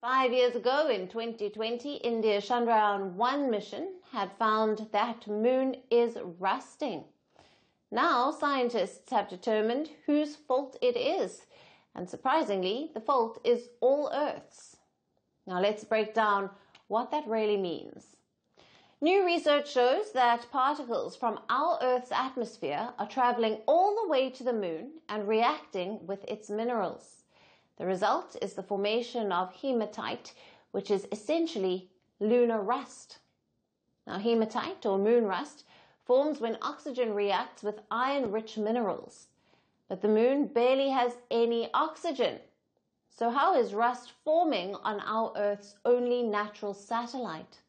Five years ago in 2020, India's Chandrayaan-1 mission had found that moon is rusting. Now scientists have determined whose fault it is. And surprisingly, the fault is all Earth's. Now let's break down what that really means. New research shows that particles from our Earth's atmosphere are traveling all the way to the moon and reacting with its minerals. The result is the formation of hematite, which is essentially lunar rust. Now, hematite or moon rust forms when oxygen reacts with iron-rich minerals. But the moon barely has any oxygen. So how is rust forming on our Earth's only natural satellite?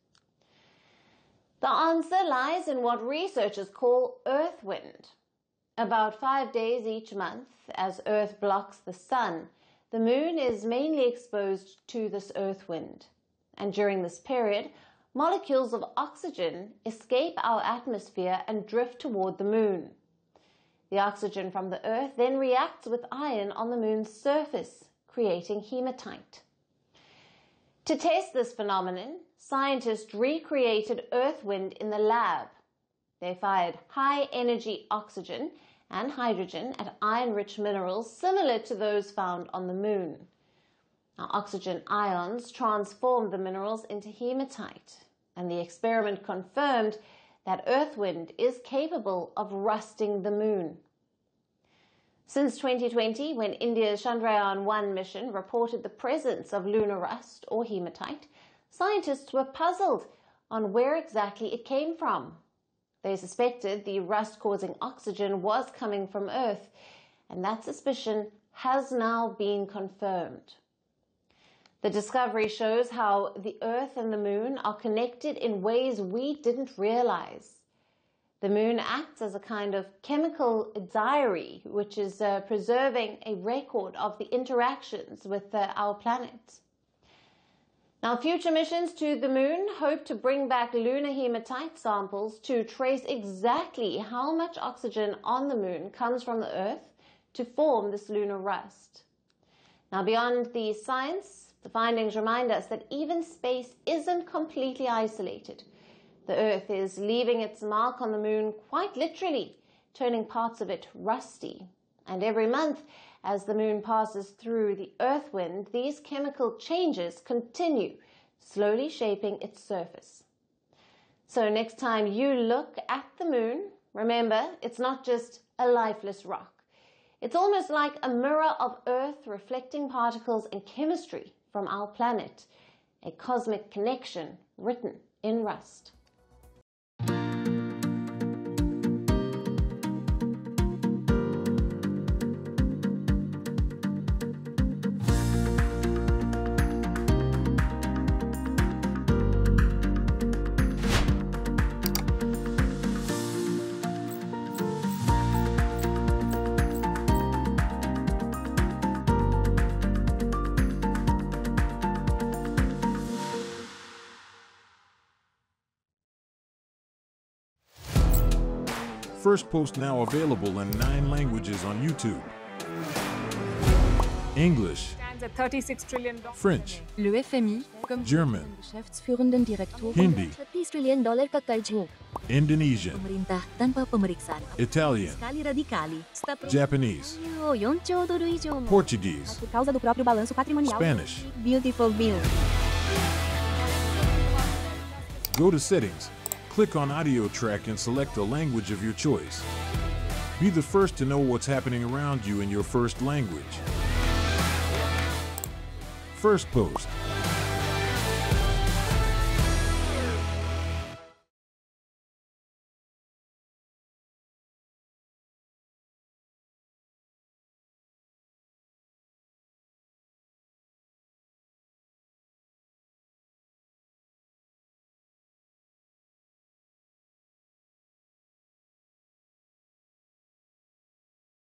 The answer lies in what researchers call earth wind. About five days each month, as Earth blocks the sun, the moon is mainly exposed to this earth wind. And during this period, molecules of oxygen escape our atmosphere and drift toward the moon. The oxygen from the Earth then reacts with iron on the moon's surface, creating hematite. To test this phenomenon, scientists recreated earth wind in the lab. They fired high energy oxygen and hydrogen at iron rich minerals similar to those found on the moon. Now, oxygen ions transformed the minerals into hematite, and the experiment confirmed that earth wind is capable of rusting the moon. Since 2020, when India's Chandrayaan-1 mission reported the presence of lunar rust or hematite, scientists were puzzled on where exactly it came from. They suspected the rust-causing oxygen was coming from Earth, and that suspicion has now been confirmed. The discovery shows how the Earth and the Moon are connected in ways we didn't realize. The moon acts as a kind of chemical diary, which is uh, preserving a record of the interactions with uh, our planet. Now, future missions to the moon hope to bring back lunar hematite samples to trace exactly how much oxygen on the moon comes from the Earth to form this lunar rust. Now, beyond the science, the findings remind us that even space isn't completely isolated. The Earth is leaving its mark on the moon quite literally, turning parts of it rusty. And every month, as the moon passes through the earth wind, these chemical changes continue, slowly shaping its surface. So next time you look at the moon, remember it's not just a lifeless rock. It's almost like a mirror of Earth reflecting particles and chemistry from our planet, a cosmic connection written in rust. Firstpost now available in nine languages on YouTube. English. French. Le FMI, German. Hindi. Indonesian. Italian. Japanese. Portuguese. Spanish. Beautiful bill. Go to settings click on Audio Track and select the language of your choice. Be the first to know what's happening around you in your first language. Firstpost.